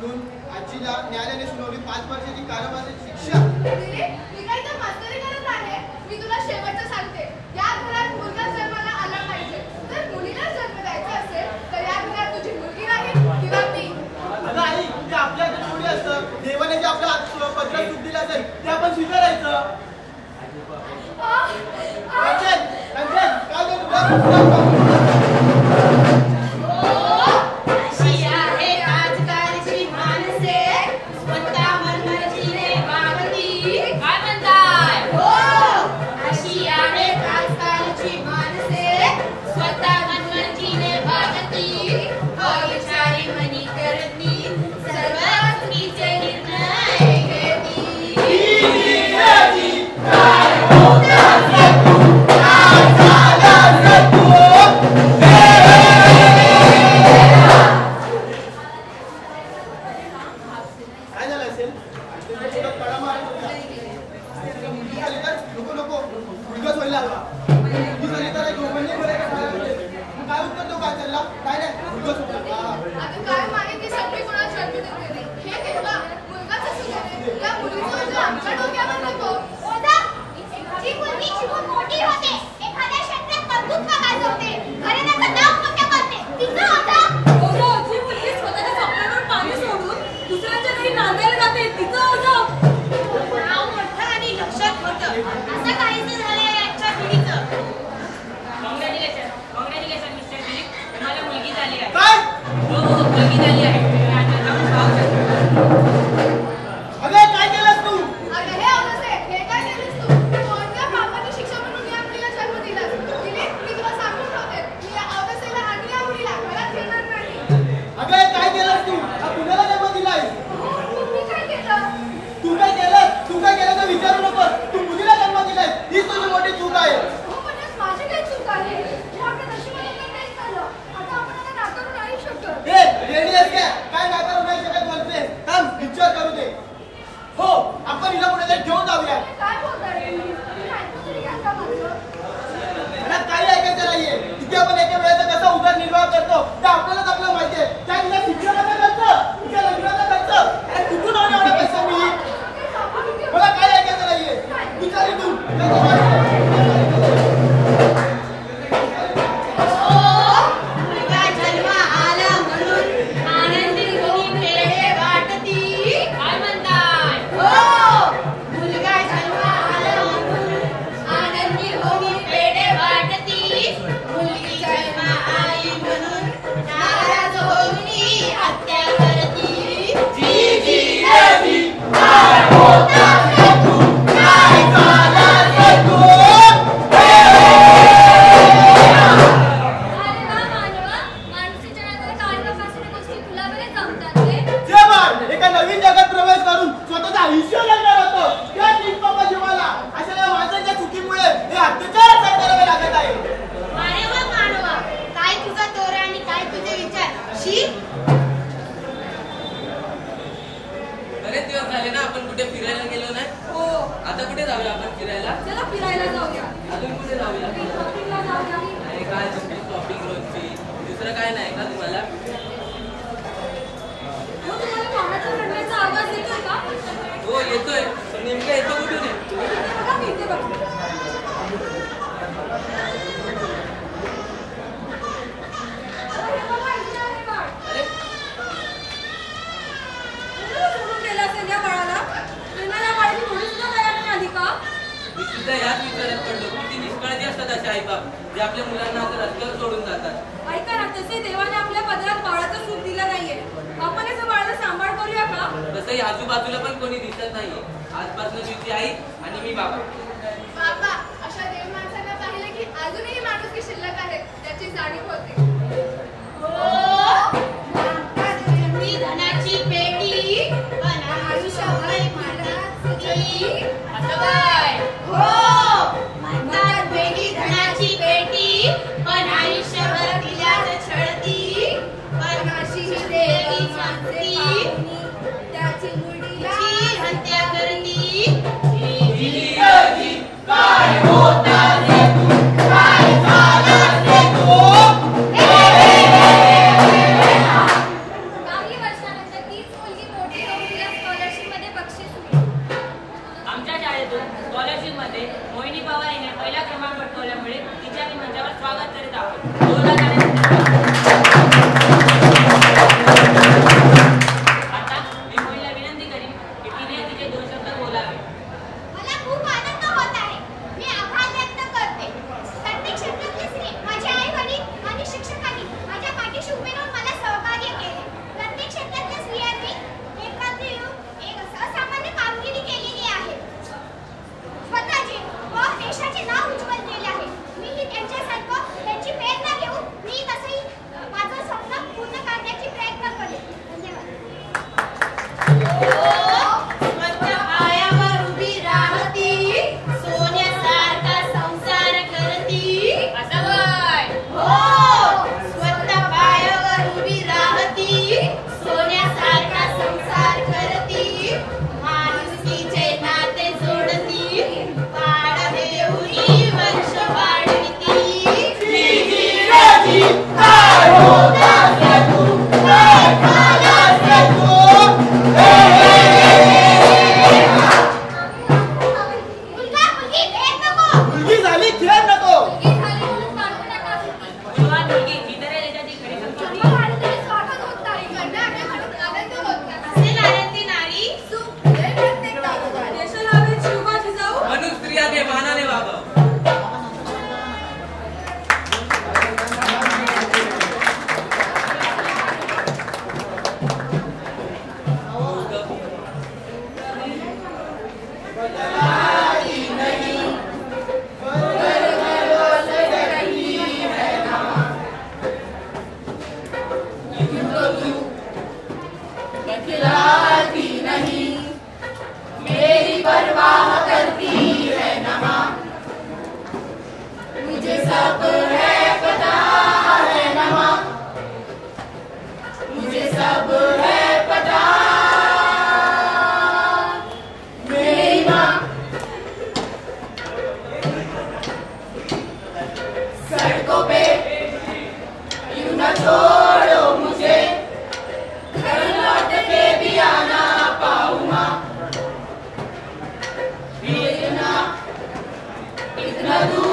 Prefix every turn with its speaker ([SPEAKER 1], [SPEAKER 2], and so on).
[SPEAKER 1] म्हणून आजीला न्यायालयाने सुनावली. पाच वर्षाची कारावासाची शिक्षा.
[SPEAKER 2] मी काय मी तुला शेवटचं सांगते. मुलगा जन्माला आला पाहिजे. जन्म असेल तर तुझी मुलगी
[SPEAKER 1] आपल्या असतं. देवाने जे आपलं पत्र दिलं
[SPEAKER 3] 情
[SPEAKER 4] 愿
[SPEAKER 1] 你再不来。Bicara itu. Jangan असतात असे आईबाप जे आपल्या मुलांना असं रस्त्यावर सोडून जातात.
[SPEAKER 5] ऐका ना तसे देवाने आपल्या पदरात बाळाचा सूट दिला नाहीये. आपण असं बाळाचा सांभाळ करूया का?
[SPEAKER 1] तसंही आजूबाजूला पण कोणी दिसत नाहीये. आजपासून तुझी आई आणि मी बाबा. Olá, amiguinhos. Yeah.
[SPEAKER 4] Hallelujah.